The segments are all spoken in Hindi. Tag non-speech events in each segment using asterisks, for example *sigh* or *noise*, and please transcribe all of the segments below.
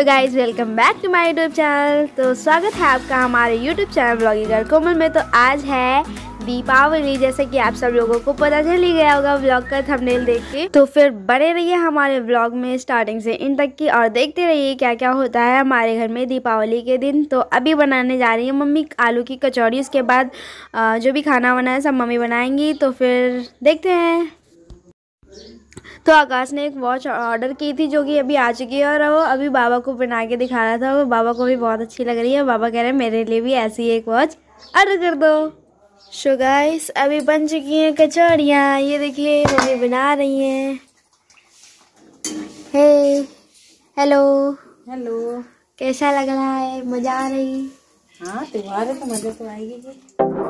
So guys welcome back to my YouTube channel तो स्वागत है आपका हमारे यूट्यूब चैनल ब्लॉगिंग कोमल में। तो आज है दीपावली, जैसे कि आप सब लोगों को पता चल ही गया होगा ब्लॉग का थंबनेल देख के। तो फिर बने रहिए हमारे ब्लॉग में स्टार्टिंग से इन तक की और देखते रहिए क्या क्या होता है हमारे घर में दीपावली के दिन। तो अभी बनाने जा रही है मम्मी आलू की कचौड़ी, उसके बाद जो भी खाना बना है सब मम्मी बनाएँगी। तो फिर देखते हैं। तो आकाश ने एक वॉच ऑर्डर की थी जो कि अभी आ चुकी है और वो अभी बाबा को बना के दिखा रहा था। वो बाबा को भी बहुत अच्छी लग रही है। बाबा कह रहे हैं मेरे लिए भी ऐसी एक वॉच ऑर्डर कर दो। सो गाइस अभी बन चुकी हैं कचौड़ियाँ। ये देखिए मम्मी बना रही हैं। हे हेलो हेलो कैसा लग रहा है? मज़ा आ रही? हाँ त्योहार है तो मज़ा तो आएगी जी।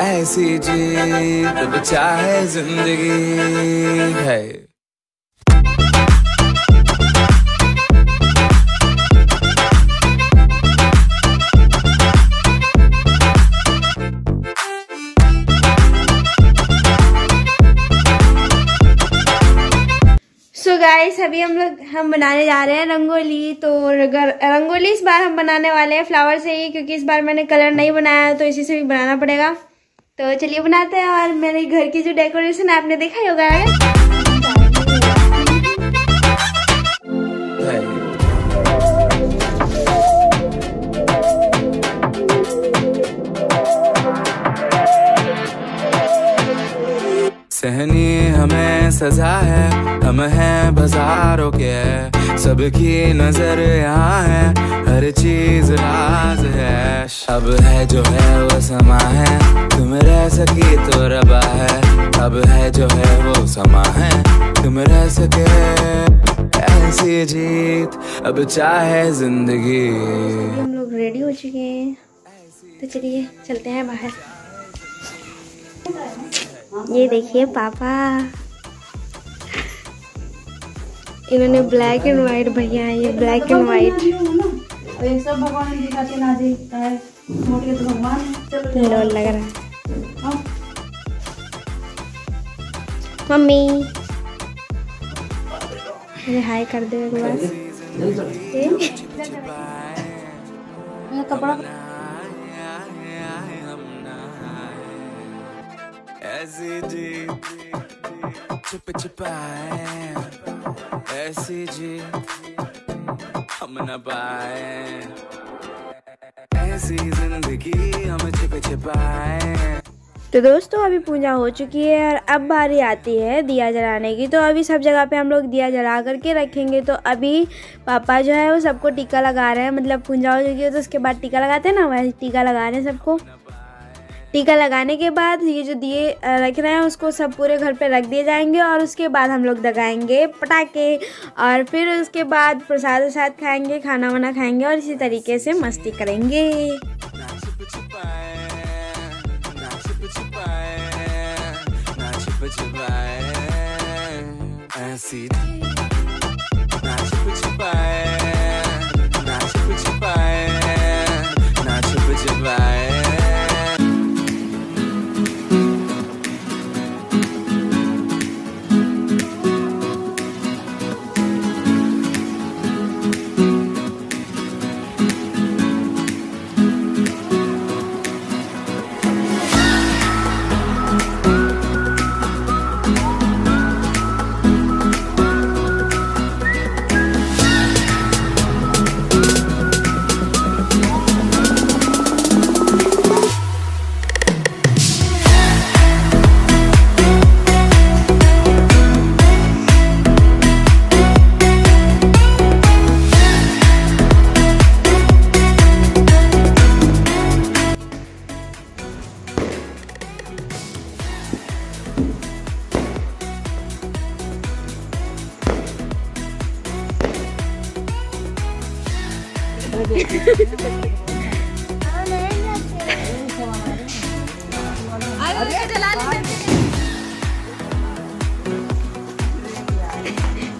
ऐसी जीत अब चाहे ज़िंदगी। है। सो गाइस अभी हम लोग, हम बनाने जा रहे हैं रंगोली। तो रंगोली इस बार हम बनाने वाले हैं फ्लावर से ही, क्योंकि इस बार मैंने कलर नहीं बनाया तो इसी से भी बनाना पड़ेगा। तो चलिए बनाते हैं और मेरे घर की जो डेकोरेशन आपने देखा ही होगा। सजा है, हम हैं बाजारों के। सबकी नज़र यहाँ है, हर चीज़ राज है। अब है जो है वो समा है, तुम रह सकी तो रबा है। अब है जो है वो समा है, तुम रह सके। ऐसी जीत, अब चाहे ज़िंदगी। हम लोग रेडी हो चुके हैं। तो चलिए, चलते हैं बाहर। ये देखिए पापा। इन्होंने ब्लैक एंड व्हाइट भैया ये ब्लैक एंड व्हाइट है। तो है। लोल लग रहा है। हाँ। मम्मी। अरे हाय कर दो एक बार। कपड़ा। ऐसी जी छुपाए ऐसी जी हम न पाए। ऐसी ज़िंदगी हम छुप छुपाए। तो दोस्तों, अभी पूजा हो चुकी है और अब बारी आती है दिया जलाने की। तो अभी सब जगह पे हम लोग दिया जला करके रखेंगे। तो अभी पापा जो है वो सबको टीका लगा रहे हैं। मतलब पूजा हो चुकी है तो उसके बाद टीका लगाते हैं ना? वैसे टीका लगा रहे हैं सबको। टीका लगाने के बाद ये जो दिए रख रहे हैं, उसको सब पूरे घर पे रख दिए जाएँगे और उसके बाद हम लोग दगाएँगे पटाखे और फिर उसके बाद प्रसाद वसाद खाएँगे, खाना वाना खाएँगे और इसी तरीके से मस्ती करेंगे। ऐसी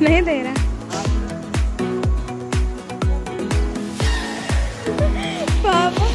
नहीं दे रहा। पापा।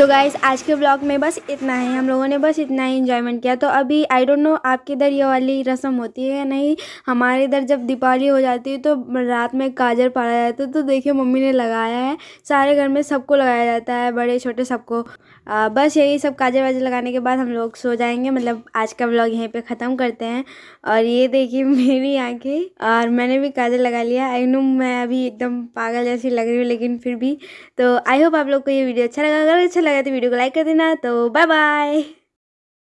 सो so गाइस आज के ब्लॉग में बस इतना ही। हम लोगों ने बस इतना ही इन्जॉयमेंट किया। तो अभी आई डोंट नो आपके इधर ये वाली रस्म होती है या नहीं। हमारे इधर जब दीपावली हो जाती है तो रात में काजर पाला जाता है। तो देखिए, मम्मी ने लगाया है। सारे घर में सबको लगाया जाता है, बड़े, छोटे सबको। बस यही सब काजर वाजर लगाने के बाद हम लोग सो जाएँगे। मतलब आज का ब्लॉग यहीं पर ख़त्म करते हैं। और ये देखिए *laughs* मेरी आँखें। और मैंने भी काजर लगा लिया। आई नो मैं अभी एकदम पागल जैसी लग रही हूँ, लेकिन फिर भी। तो आई होप आप लोग को ये वीडियो अच्छा लगा। अगर अच्छा लगा तो वीडियो को लाइक कर देना तो बाय बाय